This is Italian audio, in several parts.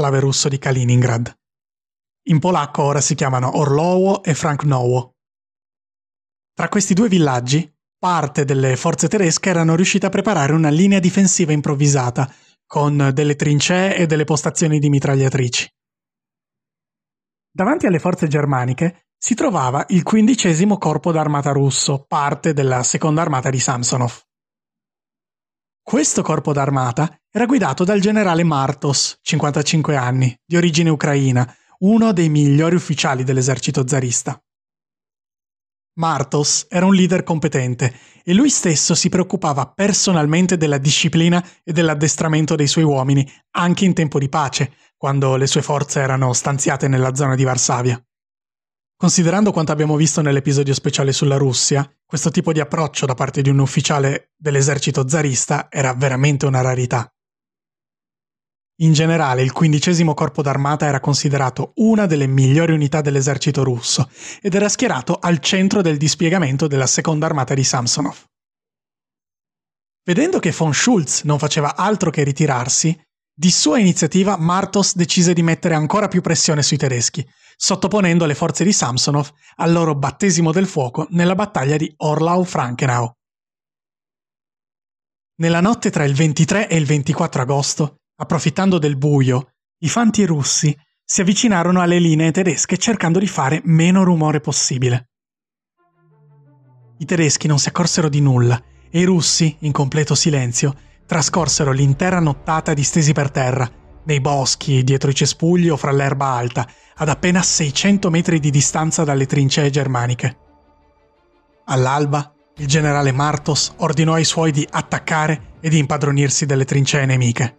dell'enclave russo di Kaliningrad. In polacco ora si chiamano Orlowo e Franknowo. Tra questi due villaggi, parte delle forze tedesche erano riuscite a preparare una linea difensiva improvvisata, con delle trincee e delle postazioni di mitragliatrici. Davanti alle forze germaniche si trovava il quindicesimo corpo d'armata russo, parte della seconda armata di Samsonov. Questo corpo d'armata era guidato dal generale Martos, 55 anni, di origine ucraina, uno dei migliori ufficiali dell'esercito zarista. Martos era un leader competente e lui stesso si preoccupava personalmente della disciplina e dell'addestramento dei suoi uomini, anche in tempo di pace, quando le sue forze erano stanziate nella zona di Varsavia. Considerando quanto abbiamo visto nell'episodio speciale sulla Russia, questo tipo di approccio da parte di un ufficiale dell'esercito zarista era veramente una rarità. In generale, il quindicesimo corpo d'armata era considerato una delle migliori unità dell'esercito russo ed era schierato al centro del dispiegamento della seconda armata di Samsonov. Vedendo che von Schulz non faceva altro che ritirarsi, di sua iniziativa Martos decise di mettere ancora più pressione sui tedeschi, sottoponendo le forze di Samsonov al loro battesimo del fuoco nella battaglia di Orlau-Frankenau. Nella notte tra il 23 e il 24 agosto, Approfittando del buio, i fanti russi si avvicinarono alle linee tedesche cercando di fare meno rumore possibile. I tedeschi non si accorsero di nulla e i russi, in completo silenzio, trascorsero l'intera nottata distesi per terra, nei boschi, dietro i cespugli o fra l'erba alta, ad appena 600 metri di distanza dalle trincee germaniche. All'alba, il generale Martos ordinò ai suoi di attaccare e di impadronirsi delle trincee nemiche.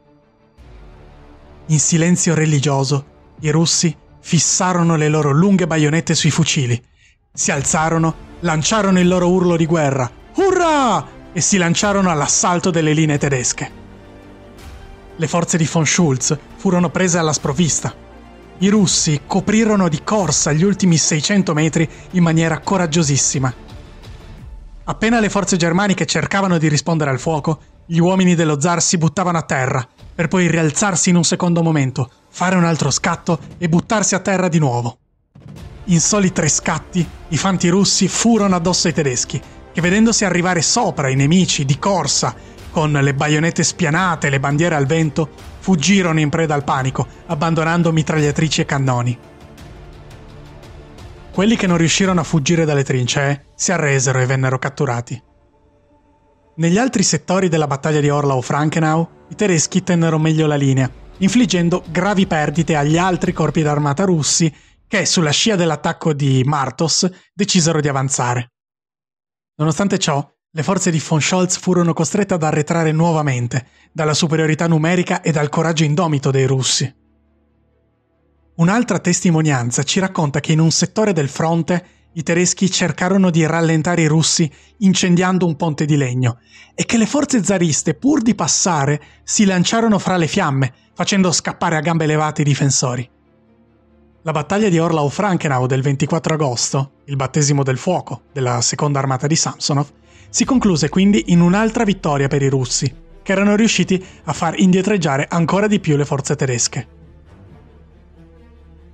In silenzio religioso, i russi fissarono le loro lunghe baionette sui fucili, si alzarono, lanciarono il loro urlo di guerra, Urrà! e si lanciarono all'assalto delle linee tedesche. Le forze di von Schulz furono prese alla sprovvista. I russi coprirono di corsa gli ultimi 600 metri in maniera coraggiosissima. Appena le forze germaniche cercavano di rispondere al fuoco, gli uomini dello zar si buttavano a terra, per poi rialzarsi in un secondo momento, fare un altro scatto e buttarsi a terra di nuovo. In soli tre scatti, i fanti russi furono addosso ai tedeschi, che vedendosi arrivare sopra i nemici di corsa, con le baionette spianate e le bandiere al vento, fuggirono in preda al panico, abbandonando mitragliatrici e cannoni. Quelli che non riuscirono a fuggire dalle trincee si arresero e vennero catturati. Negli altri settori della battaglia di Orlau-Frankenau, i tedeschi tennero meglio la linea, infliggendo gravi perdite agli altri corpi d'armata russi che, sulla scia dell'attacco di Martos, decisero di avanzare. Nonostante ciò, le forze di von Scholz furono costrette ad arretrare nuovamente, dalla superiorità numerica e dal coraggio indomito dei russi. Un'altra testimonianza ci racconta che in un settore del fronte i tedeschi cercarono di rallentare i russi incendiando un ponte di legno e che le forze zariste, pur di passare, si lanciarono fra le fiamme, facendo scappare a gambe levate i difensori. La battaglia di Orlau-Frankenau del 24 agosto, il battesimo del fuoco della seconda armata di Samsonov, si concluse quindi in un'altra vittoria per i russi, che erano riusciti a far indietreggiare ancora di più le forze tedesche.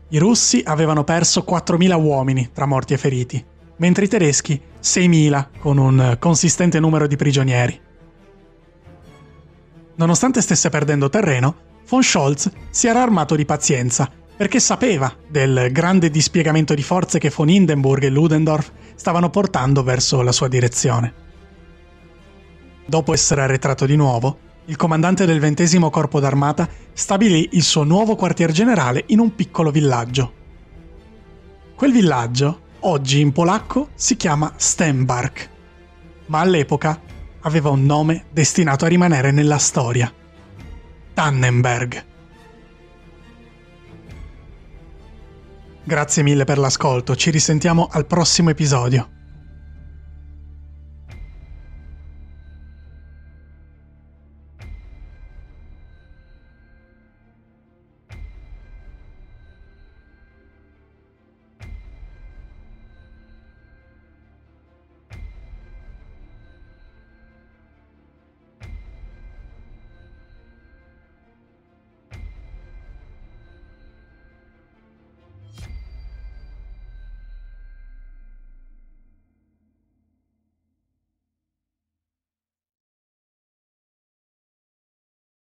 I russi avevano perso 4.000 uomini tra morti e feriti, mentre i tedeschi 6.000 con un consistente numero di prigionieri. Nonostante stesse perdendo terreno, von Scholz si era armato di pazienza perché sapeva del grande dispiegamento di forze che von Hindenburg e Ludendorff stavano portando verso la sua direzione. Dopo essere arretrato di nuovo, il comandante del XX Corpo d'Armata stabilì il suo nuovo quartier generale in un piccolo villaggio. Quel villaggio, oggi in polacco, si chiama Stenbark, ma all'epoca aveva un nome destinato a rimanere nella storia. Tannenberg. Grazie mille per l'ascolto, ci risentiamo al prossimo episodio.